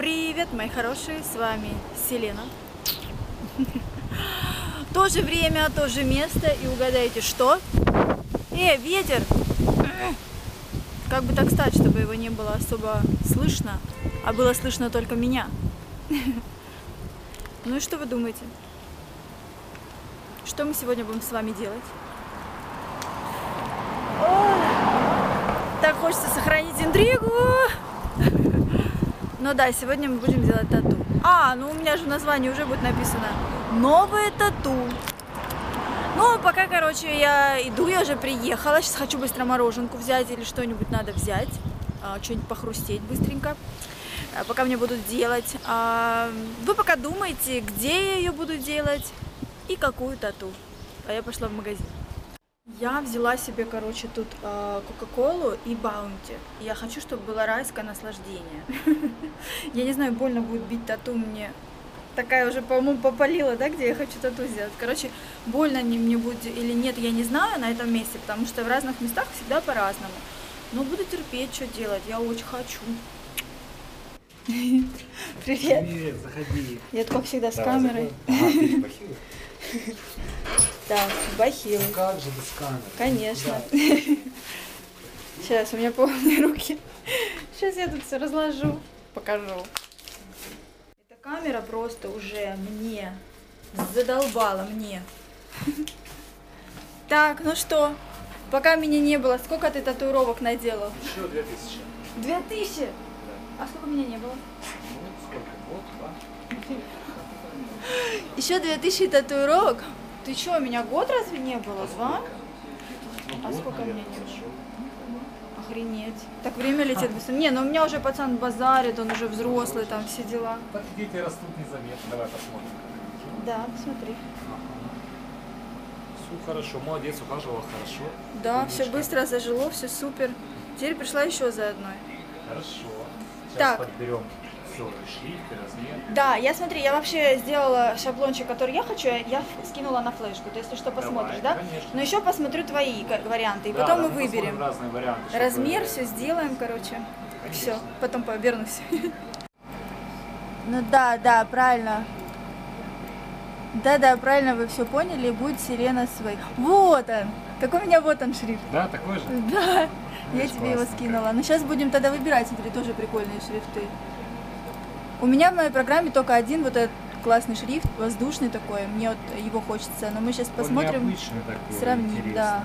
Привет, мои хорошие, с вами Селена. То же время, то же место, и угадайте, что? Э, ветер! Как бы так стать, чтобы его не было особо слышно, а было слышно только меня. Ну и что вы думаете? Что мы сегодня будем с вами делать? Так хочется сохранить интригу. Ну да, сегодня мы будем делать тату. А, ну у меня же в названии уже будет написано «Новое тату». Ну, пока, короче, я иду, я уже приехала. Сейчас хочу быстро мороженку взять или что-нибудь надо взять. А, что-нибудь похрустеть быстренько. А, пока мне будут делать. А, вы пока думаете, где я ее буду делать и какую тату. А я пошла в магазин. Я взяла себе, короче, тут э, Кока-Колу и Баунти. Я хочу, чтобы было райское наслаждение. Я не знаю, больно будет бить тату мне. Такая уже, по-моему, попалила, да, где я хочу тату сделать. Короче, больно не мне будет или нет, я не знаю на этом месте, потому что в разных местах всегда по-разному. Но буду терпеть, что делать. Я очень хочу. Привет. Привет, заходи. Я как всегда, с камерой. Так, бахилы. Ну как же без камеры? Конечно. Да. Сейчас, у меня полные руки. Сейчас я тут все разложу, покажу. Эта камера просто уже мне задолбала мне. Так, ну что, пока меня не было, сколько ты татуировок наделал? Еще 2000. Две тысячи? А сколько меня не было? Ну, сколько? Год, два? Еще две тысячи татуировок? Ты что, у меня год разве не было? Два? А сколько мне не. Охренеть. Так время летит быстро. Не, ну у меня уже пацан базарит, он уже взрослый, там все дела. Так дети растут незаметно. Давай посмотрим. Да, посмотри. Все хорошо, молодец, ухаживала хорошо. Да, все быстро зажило, все супер. Теперь пришла еще за одной. Хорошо. Сейчас Так. подберем все, шрифт и размер. Да, я смотри, я вообще сделала шаблончик, который я хочу, я скинула на флешку. То есть, ты что посмотришь, Давай, да? конечно. Но еще посмотрю твои варианты, и Да, потом да, мы выберем. разные варианты. Размер, все сделаем, короче. Все, потом повернусь. Ну да, да, правильно. Да, да, правильно вы все поняли, будет сирена свой. Вот он! Так у меня вот он шрифт. Да, такой же? Да, я тебе его скинула. Но сейчас будем тогда выбирать, смотри, тоже прикольные шрифты. У меня в моей программе только один вот этот классный шрифт, воздушный такой, мне вот его хочется, но мы сейчас посмотрим, такой, сравним, интересный. да.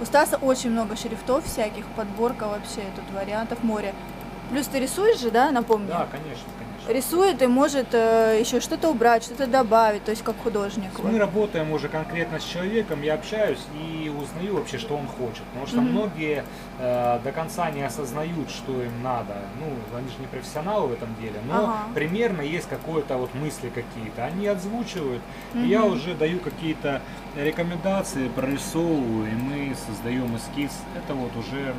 У Стаса очень много шрифтов всяких, подборка вообще тут вариантов море. Плюс ты рисуешь же, да, напомню? Да, конечно, конечно. Рисует и может э, еще что-то убрать, что-то добавить, то есть как художник. Мы работаем уже конкретно с человеком, я общаюсь и узнаю вообще, что он хочет. Потому что Мгм. многие э, до конца не осознают, что им надо. Ну, они же не профессионалы в этом деле, но Ага. примерно есть какое-то вот мысли какие-то. Они отзвучивают, и я уже даю какие-то рекомендации, прорисовываю, и мы создаем эскиз. Это вот уже э,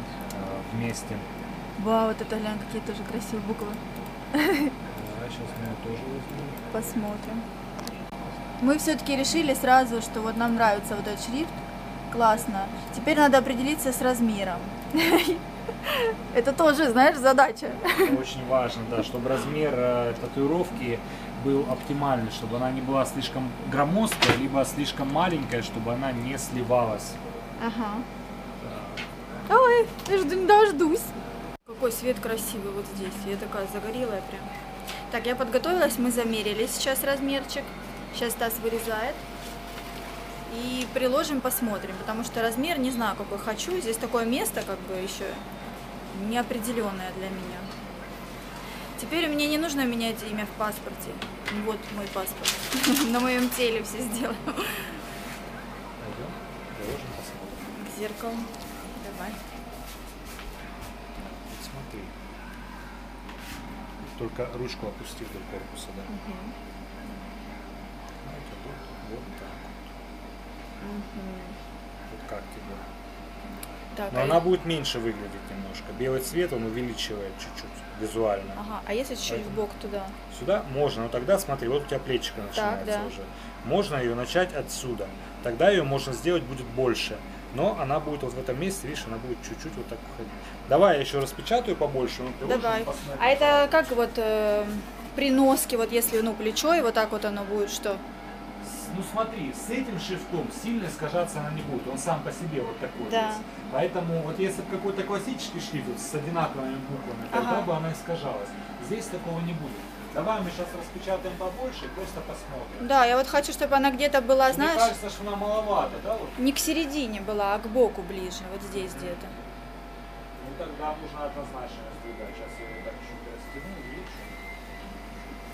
вместе. Вау, вот это глянь, какие тоже красивые буквы. тоже возьмем. Посмотрим. Мы все-таки решили сразу, что вот нам нравится вот этот шрифт. Классно. Теперь надо определиться с размером. Это тоже, знаешь, задача. Очень важно, да, чтобы размер э, татуировки был оптимальный, чтобы она не была слишком громоздкая, либо слишком маленькая, чтобы она не сливалась. Ага. Ой, я жду, не дождусь. Какой свет красивый вот здесь. Я такая загорелая прям. Так, я подготовилась, мы замерили сейчас размерчик. Сейчас Стас вырезает. И приложим, посмотрим, потому что размер не знаю, какой хочу. Здесь такое место, как бы еще неопределенное для меня. Теперь мне не нужно менять имя в паспорте. Вот мой паспорт. На моем теле все сделано. Пойдем, приложим, посмотрим. К зеркалу. Давай. Вот смотри. Только ручку опусти вдоль корпуса, да. Знаете, вот, вот так. Вот как тебе? Так, Но а она будет меньше выглядеть немножко. Белый цвет он увеличивает чуть-чуть визуально. Ага, а если чуть-чуть в бок туда? Сюда можно, но тогда смотри, вот у тебя плечико начинается да. уже. Можно ее начать отсюда. Тогда ее можно сделать будет больше. Но она будет вот в этом месте, видишь, она будет чуть-чуть вот так ходить. Давай я еще распечатаю побольше. ну, Давай. А это как вот э, при носке, вот если ну плечо, и вот так вот оно будет, что? Ну смотри, с этим шрифтом сильно искажаться она не будет, он сам по себе вот такой Да. весь. Поэтому вот если бы какой-то классический шрифт вот с одинаковыми буквами, тогда Ага. бы она искажалась. Здесь такого не будет. Давай мы сейчас распечатаем побольше и просто посмотрим. Да, я вот хочу, чтобы она где-то была, Мне знаешь, кажется, что она маловато, да? Вот? не к середине была, а к боку ближе, вот здесь где-то. Ну тогда нужно однозначно раздвигать. Сейчас я ее так чуть растяну, увеличу.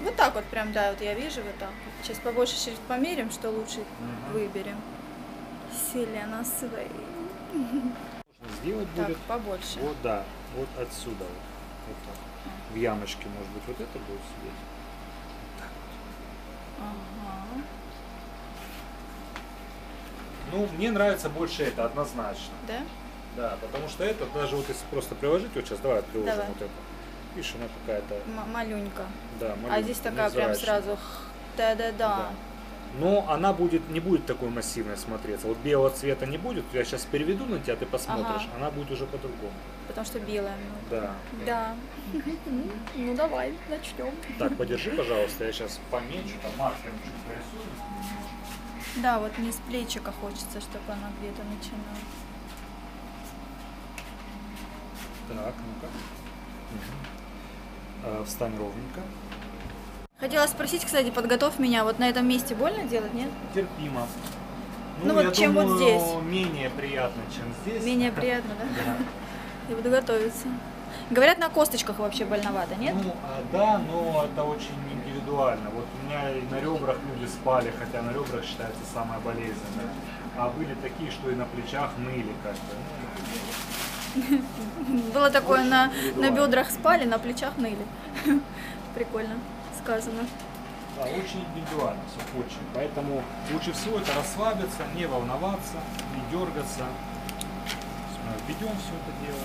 Вот так вот прям, да, вот я вижу вот так. Сейчас побольше шрифт померим, что лучше Мгм. выберем. Селена. Нужно сделать Так, будет побольше. вот да, вот отсюда вот. Вот так. В ямочке, может быть, вот это будет сидеть. Ага. Ну, мне нравится больше это, однозначно. Да? Да, потому что это, даже вот если просто приложить, вот сейчас давай приложим Давай. вот это. Видишь, она какая-то, М- малюнька. да, А маленькая, здесь такая прям сразу. Да-да-да. Но она будет, не будет такой массивной смотреться. Вот белого цвета не будет. Я сейчас переведу на тебя, ты посмотришь. Ага. Она будет уже по-другому. Потому что белая. Да. Да. Ну давай, начнем. Так, подержи, пожалуйста, я сейчас помечу, там маркером чуть порисую. Да, вот не с плечика хочется, чтобы она где-то начинала. Так, ну-ка. А, Встань ровненько. Хотела спросить, кстати, подготовь меня. Вот на этом месте больно делать, нет? Терпимо. Ну вот я чем вот думаю, здесь? менее приятно, чем здесь. Менее приятно, да? Да. Я буду готовиться. Говорят, на косточках вообще больновато, нет? Ну, а, да, но это очень индивидуально. Вот у меня и на ребрах люди спали, хотя на ребрах считается самое болезненное. А были такие, что и на плечах ныли как бы. Ну, Было такое, на, на бедрах спали, на плечах ныли. Прикольно сказано. Да, очень индивидуально все, очень. Поэтому лучше всего это расслабиться, не волноваться, не дергаться. Мы введем все это дело.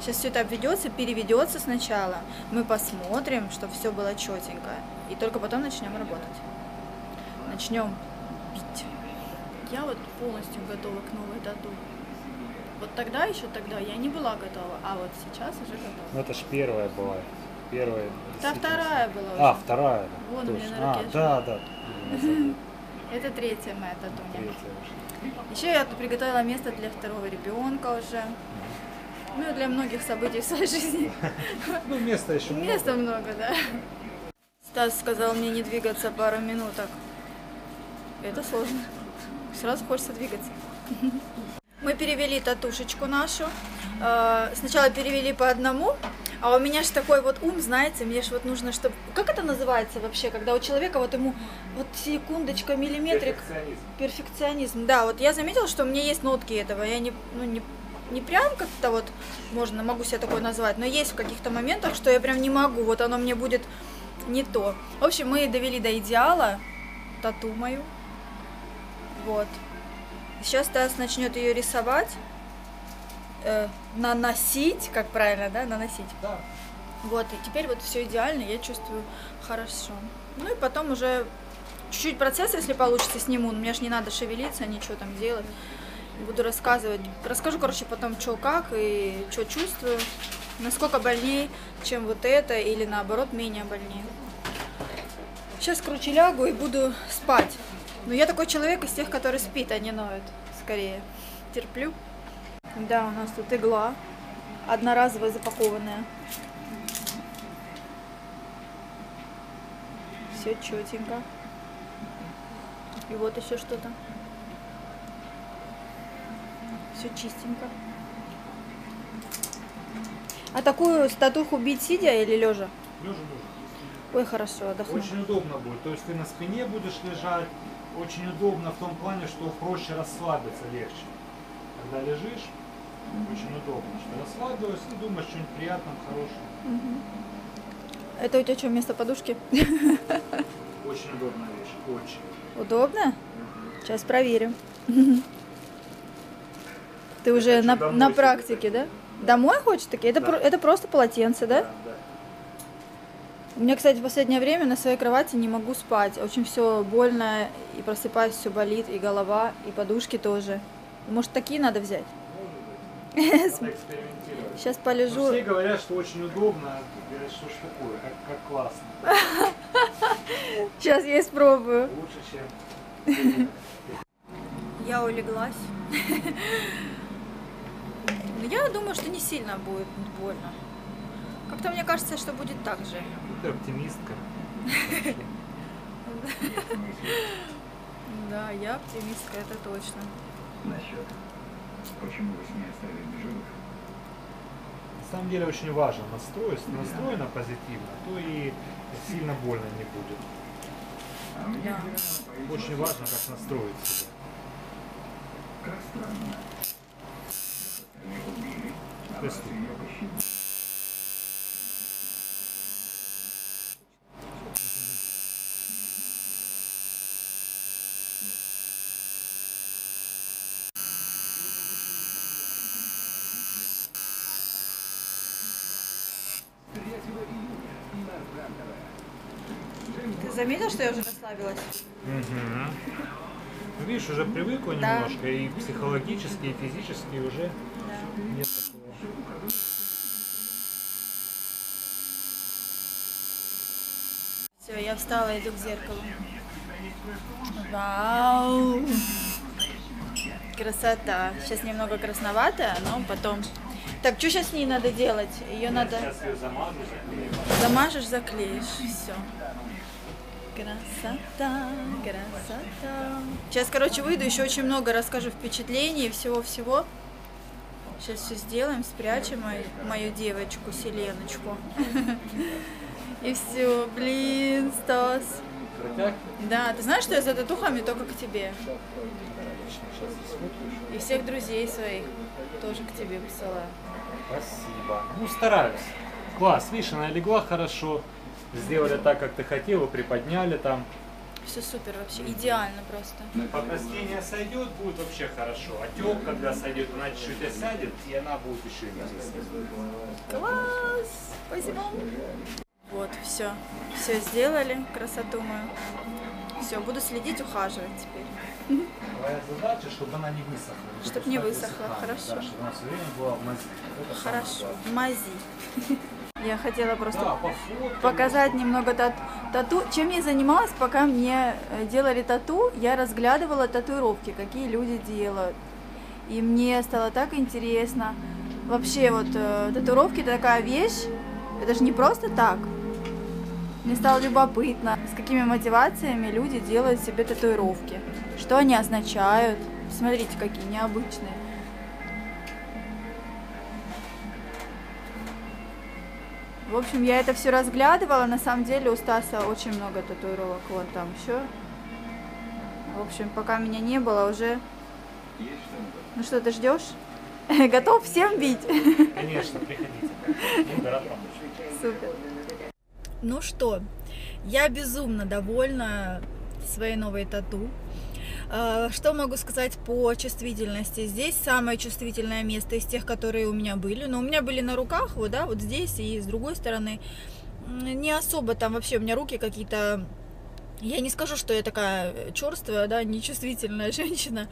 Сейчас все это обведется, переведется сначала. Мы посмотрим, чтобы все было четенько. И только потом начнем работать. Начнем бить. Я вот полностью готова к новой тату. Вот тогда, еще тогда, я не была готова, а вот сейчас уже готова. Ну это ж первая была. Первая. Да вторая была. А, вторая. да, Вон у меня точно. на руке А, да, да. Это третья моя уже. Еще я тут приготовила место для второго ребенка уже. Ну и для многих событий в своей жизни. Ну, места еще много. Места много, да. Стас сказал мне не двигаться пару минуток. Это сложно. Сразу хочется двигаться. Мы перевели татушечку нашу. Э, Сначала перевели по одному, а у меня же такой вот ум, знаете, мне же вот нужно, чтобы... Как это называется вообще, когда у человека вот ему вот секундочка, миллиметрик, Перфекционизм. перфекционизм. Да, вот я заметила, что у меня есть нотки этого. Я не, ну, не, не прям как-то вот, можно, могу себя такое назвать, но есть в каких-то моментах, что я прям не могу. Вот оно мне будет не то. В общем, мы довели до идеала тату мою. Вот. Сейчас Стас начнет ее рисовать, э, наносить, как правильно, да, наносить. Да. Вот, и теперь вот все идеально, я чувствую хорошо. Ну и потом уже чуть-чуть процесс, если получится, сниму. Мне же не надо шевелиться, ничего там делать. Буду рассказывать. Расскажу, короче, потом, что как и что чувствую. Насколько больнее, чем вот это, или наоборот, менее больнее. Сейчас круче лягу и буду спать. Но я такой человек из тех, который спит, а не ноет. Скорее. Терплю. Да, у нас тут игла. Одноразовая запакованная. Все четенько. И вот еще что-то. Все чистенько. А такую статуху бить сидя или лежа? Лежа, лежа. Ой, хорошо, отдохну. Очень удобно будет. То есть ты на спине будешь лежать. Очень удобно в том плане, что проще расслабиться легче. Когда лежишь, очень удобно, что расслабилась и думаешь что-нибудь приятном, хорошем. Это у тебя что, вместо подушки? Очень удобная вещь. Очень. Удобно? Сейчас проверим. Ты уже на, на практике, да? Домой хочешь такие? Это, Да. про- это просто полотенце, да? Да, да. У меня, кстати, в последнее время на своей кровати не могу спать. Очень все больно, и просыпаюсь, все болит, и голова, и подушки тоже. Может, такие надо взять? Сейчас Но полежу. Все говорят, что очень удобно. Говорят, что ж такое, как, как классно. Сейчас я испробую. Лучше, чем... Я улеглась. Но я думаю, что не сильно будет больно. Как-то мне кажется, что будет так же. Ты оптимистка. Да, я оптимистка, это точно. Насчет, почему вы с ней оставили в живых? На самом деле очень важен настрой. Если настроена позитивно, то и сильно больно не будет. А мне Да. Очень важно, как настроить себя. Как странно. А То есть- ее пощадили. Ты заметил, что я уже расслабилась? Ну, Видишь, уже привыкла Да. немножко, и психологически, и физически уже Да. нет такого. Все, я встала, иду к зеркалу. Вау! Красота. Сейчас немного красноватая, но потом... Так, что сейчас с ней надо делать? Ее надо... Сейчас ее замажу, заклею. Замажешь, заклеишь. Все. Красота, красота. Сейчас, короче, выйду, еще очень много расскажу впечатлений, всего-всего. Сейчас все сделаем, спрячем мою, мою девочку, Селеночку. И все, блин, Стас. Да, ты знаешь, что я за татухами только к тебе? И всех друзей своих тоже к тебе посылаю. Спасибо. Ну, стараюсь. Класс, видишь, она легла хорошо. Сделали так, как ты хотела, приподняли там. Все супер вообще, идеально просто. Покраснение сойдет, будет вообще хорошо. Отек, когда сойдет, она чуть-чуть осядет, и она будет еще интереснее. Класс! Спасибо. Вот, все. Все сделали, красоту мою. Все, буду следить, ухаживать теперь. Твоя задача, чтобы она не высохла. Чтоб не высохла, хорошо. Да, чтобы она все время была в мази. Это Хорошо. главное. Мази. Я хотела просто Да, по фото. показать немного тат- тату. Чем я занималась, пока мне э, делали тату, я разглядывала татуировки, какие люди делают. И мне стало так интересно. Вообще вот э, татуировки это такая вещь, это же не просто так. Мне стало любопытно, с какими мотивациями люди делают себе татуировки. Что они означают. Смотрите, какие необычные. В общем, я это все разглядывала. На самом деле у Стаса очень много татуировок. Вот там еще. В общем, пока меня не было, уже. Есть что-нибудь? Ну что, ты ждешь? Готов всем бить? Конечно, приходите. Буду рад помочь. Супер. Ну что, я безумно довольна своей новой тату. А, Что могу сказать по чувствительности? Здесь самое чувствительное место из тех, которые у меня были. Но у меня были на руках, вот, да, вот здесь и с другой стороны. Не особо там вообще у меня руки какие-то... Я не скажу, что я такая черствая, да, нечувствительная женщина.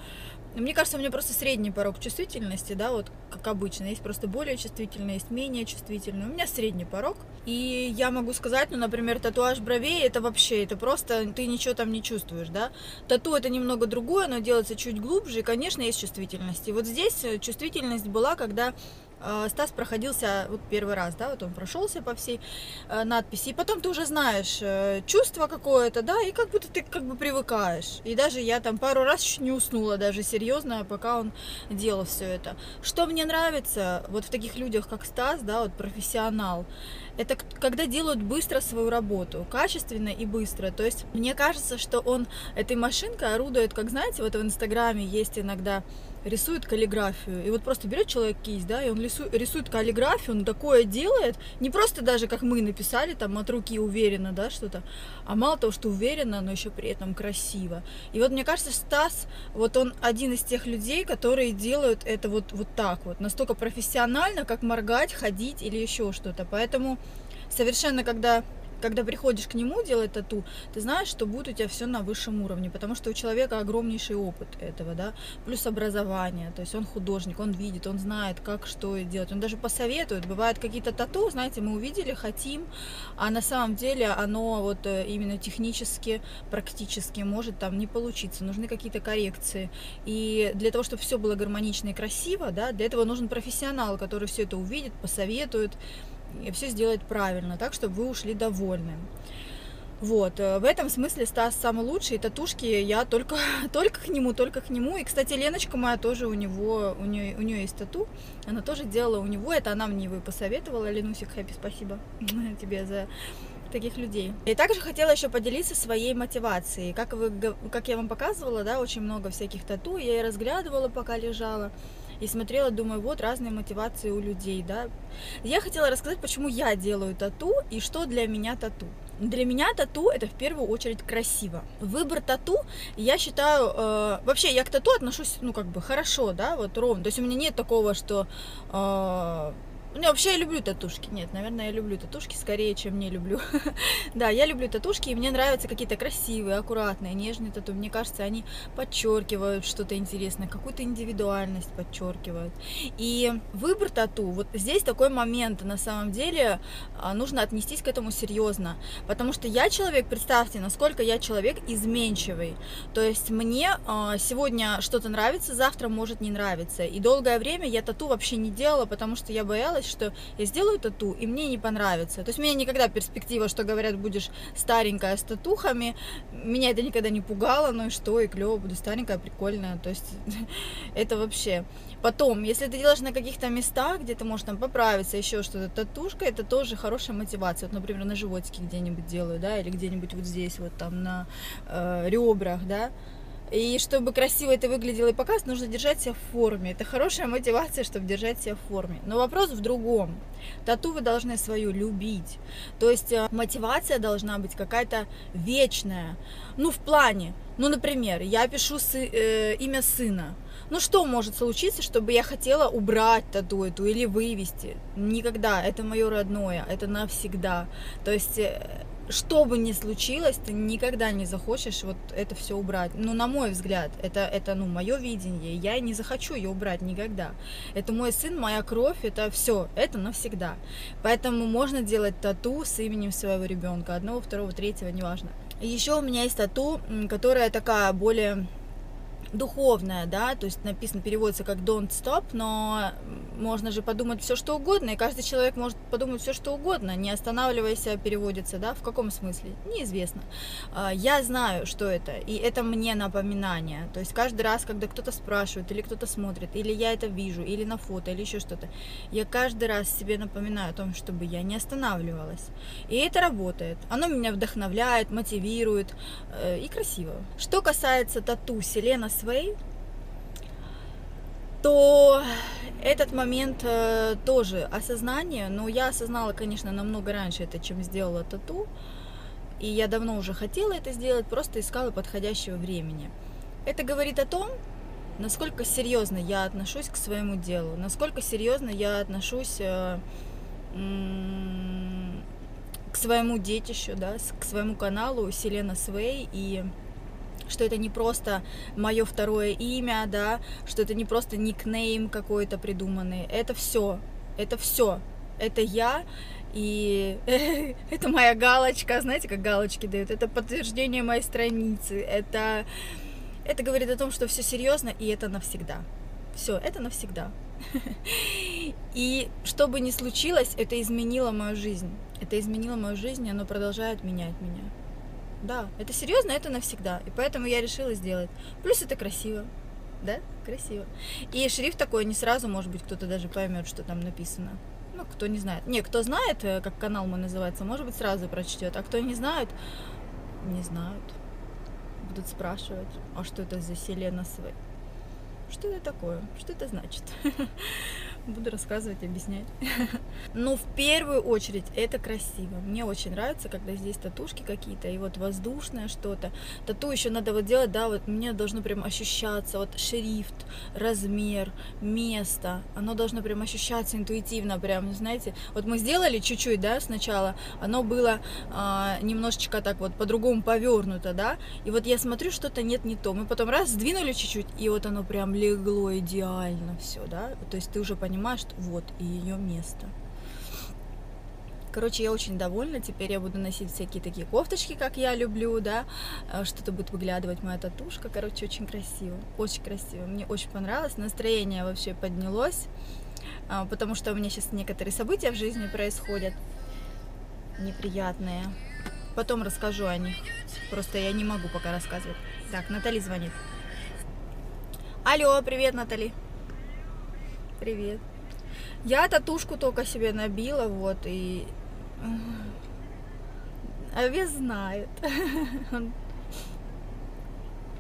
Мне кажется, у меня просто средний порог чувствительности, да, вот как обычно. Есть просто более чувствительные, есть менее чувствительные. У меня средний порог. И я могу сказать, ну, например, татуаж бровей, это вообще, это просто ты ничего там не чувствуешь, да. Тату это немного другое, оно делается чуть глубже, и, конечно, есть чувствительность. И вот здесь чувствительность была, когда Стас проходился вот первый раз, да, вот он прошелся по всей э, надписи, и потом ты уже знаешь э, чувство какое-то, да, и как будто ты как бы привыкаешь. И даже я там пару раз чуть не уснула, даже серьезно, пока он делал все это. Что мне нравится вот в таких людях, как Стас, да, вот профессионал, это когда делают быстро свою работу, качественно и быстро. То есть мне кажется, что он этой машинкой орудует, как знаете, вот в Инстаграме есть иногда рисует каллиграфию. И вот просто берет человек кисть, да, и он рисует, каллиграфию, он такое делает, не просто даже как мы написали, там от руки уверенно, да, что-то, а мало того, что уверенно, но еще при этом красиво. И вот мне кажется, Стас, вот он один из тех людей, которые делают это вот, вот так вот, настолько профессионально, как моргать, ходить или еще что-то. Поэтому совершенно, когда когда приходишь к нему делать тату, ты знаешь, что будет у тебя все на высшем уровне, потому что у человека огромнейший опыт этого, да, плюс образование, то есть он художник, он видит, он знает, как что делать, он даже посоветует. Бывают какие-то тату, знаете, мы увидели, хотим, а на самом деле оно вот э, именно технически, практически может там не получиться, нужны какие-то коррекции. И для того, чтобы все было гармонично и красиво, да, для этого нужен профессионал, который все это увидит, посоветует, все сделать правильно, так, чтобы вы ушли довольны. Вот, э, в этом смысле Стас самый лучший, и татушки я только, только к нему, только к нему. И, кстати, Леночка моя тоже у него, у нее, у нее есть тату, она тоже делала у него, это она мне его и посоветовала. Ленусик, хэппи, спасибо тебе за таких людей. И также хотела еще поделиться своей мотивацией. Как, вы, как я вам показывала, да, очень много всяких тату, я и разглядывала, пока лежала и смотрела, думаю, вот разные мотивации у людей, да. Я хотела рассказать, почему я делаю тату и что для меня тату. Для меня тату это в первую очередь красиво. Выбор тату, я считаю, э, вообще я к тату отношусь, ну как бы хорошо, да, вот ровно. То есть у меня нет такого, что э, не, вообще я люблю татушки. Нет, наверное, я люблю татушки скорее, чем не люблю. да, я люблю татушки, и мне нравятся какие-то красивые, аккуратные, нежные тату. Мне кажется, они подчеркивают что-то интересное, какую-то индивидуальность подчеркивают. И выбор тату, вот здесь такой момент, на самом деле, а, нужно отнестись к этому серьезно. Потому что я человек, представьте, насколько я человек изменчивый. То есть мне а, сегодня что-то нравится, завтра может не нравиться. И долгое время я тату вообще не делала, потому что я боялась, боялась, что я сделаю тату, и мне не понравится. То есть меня никогда перспектива, что говорят, будешь старенькая с татухами, меня это никогда не пугало, ну и что, и клево, буду старенькая, прикольная. То есть это вообще. Потом, если ты делаешь на каких-то местах, где ты можешь там поправиться, еще что-то, татушка, это тоже хорошая мотивация. Вот, например, на животике где-нибудь делаю, да, или где-нибудь вот здесь, вот там на э, ребрах, да, и чтобы красиво это выглядело и показать, нужно держать себя в форме. Это хорошая мотивация, чтобы держать себя в форме. Но вопрос в другом. Тату вы должны свою любить. То есть э, мотивация должна быть какая-то вечная. Ну, в плане, ну, например, я пишу сы, э, имя сына. Ну, что может случиться, чтобы я хотела убрать тату эту или вывести? Никогда. Это мое родное, это навсегда. То есть э, что бы ни случилось, ты никогда не захочешь вот это все убрать. Ну, на мой взгляд, это, это ну, мое видение. Я не захочу ее убрать никогда. Это мой сын, моя кровь, это все, это навсегда. Поэтому можно делать тату с именем своего ребенка, одного, второго, третьего, неважно. Еще у меня есть тату, которая такая более духовная, да, то есть написано, переводится как don't stop, но можно же подумать все что угодно, и каждый человек может подумать все что угодно, не останавливаясь, переводится, да, в каком смысле, неизвестно. А, я знаю, что это, и это мне напоминание, то есть каждый раз, когда кто-то спрашивает, или кто-то смотрит, или я это вижу, или на фото, или еще что-то, я каждый раз себе напоминаю о том, чтобы я не останавливалась, и это работает, оно меня вдохновляет, мотивирует, э, и красиво. Что касается тату Селена Свей, то этот момент э, тоже осознание, но я осознала, конечно, намного раньше это, чем сделала тату. И я давно уже хотела это сделать, просто искала подходящего времени. Это говорит о том, насколько серьезно я отношусь к своему делу, насколько серьезно я отношусь э, к своему детищу, да, к своему каналу Селена Свей и что это не просто мое второе имя, да, что это не просто никнейм какой-то придуманный. Это все, это все, это я, и это моя галочка, знаете, как галочки дают, это подтверждение моей страницы, это, это говорит о том, что все серьезно, и это навсегда. Все, это навсегда. И что бы ни случилось, это изменило мою жизнь. Это изменило мою жизнь, и оно продолжает менять меня. Да, это серьезно, это навсегда. И поэтому я решила сделать. Плюс это красиво. Да, красиво. И шрифт такой не сразу, может быть, кто-то даже поймет, что там написано. Ну, кто не знает. Не, кто знает, э, как канал мой называется, может быть, сразу прочтет. А кто не знает, не знают. Будут спрашивать, а что это за Селена Свей? Что это такое? Что это значит? Буду рассказывать, объяснять. Ну, в первую очередь, это красиво. Мне очень нравится, когда здесь татушки какие-то, и вот воздушное что-то. Тату еще надо вот делать, да, вот мне должно прям ощущаться, вот шрифт, размер, место. Оно должно прям ощущаться интуитивно, прям, знаете. Вот мы сделали чуть-чуть, да, сначала, оно было а, немножечко так вот по-другому повернуто, да, и вот я смотрю, что-то нет не то. Мы потом раз сдвинули чуть-чуть, и вот оно прям легло идеально все, да. То есть ты уже понимаешь, что вот и ее место. Короче, я очень довольна. Теперь я буду носить всякие такие кофточки, как я люблю, да. Э, Что-то будет выглядывать моя татушка. Короче, очень красиво. Очень красиво. Мне очень понравилось. Настроение вообще поднялось. а, Потому что у меня сейчас некоторые события в жизни происходят. Неприятные. Потом расскажу о них. Просто я не могу пока рассказывать. Так, Натали звонит. Алло, привет, Натали. Привет. Я татушку только себе набила, вот, и... А вес знает.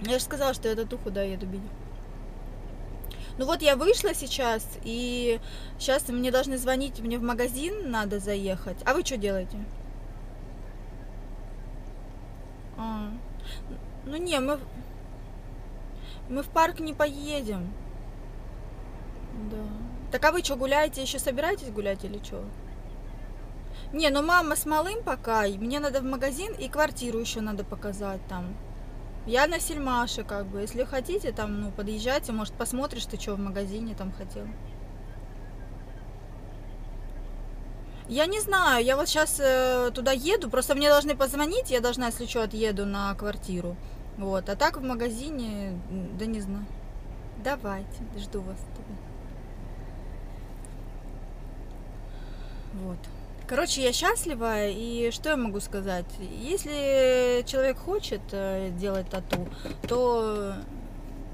Я же сказала, что я татуху, да, еду бить. Ну вот я вышла сейчас, и сейчас мне должны звонить, мне в магазин надо заехать. А вы что делаете? А, ну не, мы, мы в парк не поедем. Да. Так а вы что, гуляете, еще собираетесь гулять или что? Не, ну мама с малым пока, мне надо в магазин и квартиру еще надо показать там. Я на Сельмаше как бы, если хотите, там, ну, подъезжайте, может, посмотришь, ты что в магазине там хотел. Я не знаю, я вот сейчас туда еду, просто мне должны позвонить, я должна, если что, отъеду на квартиру. Вот, а так в магазине, да не знаю. Давайте, жду вас. Вот. Короче, я счастлива, и что я могу сказать? Если человек хочет э, делать тату, то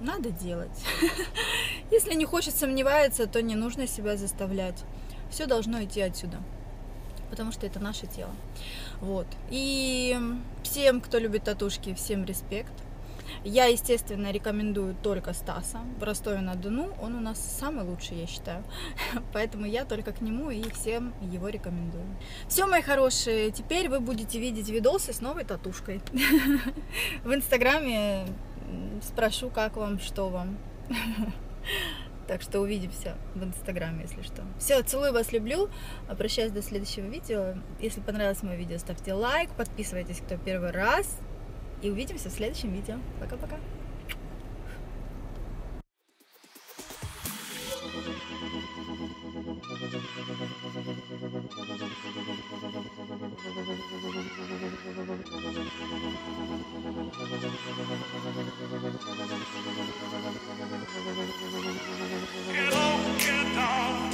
надо делать. Если не хочет, сомневается, то не нужно себя заставлять. Все должно идти отсюда, потому что это наше тело. Вот. И всем, кто любит татушки, всем респект. Я, естественно, рекомендую только Стаса в Ростове-на-Дону. Он у нас самый лучший, я считаю. Поэтому я только к нему и всем его рекомендую. Все, мои хорошие, теперь вы будете видеть видосы с новой татушкой. В Инстаграме спрошу, как вам, что вам. Так что увидимся в Инстаграме, если что. Все, целую вас, люблю. Прощаюсь до следующего видео. Если понравилось мое видео, ставьте лайк, подписывайтесь, кто первый раз. И увидимся в следующем видео. Пока-пока. Get up, get down.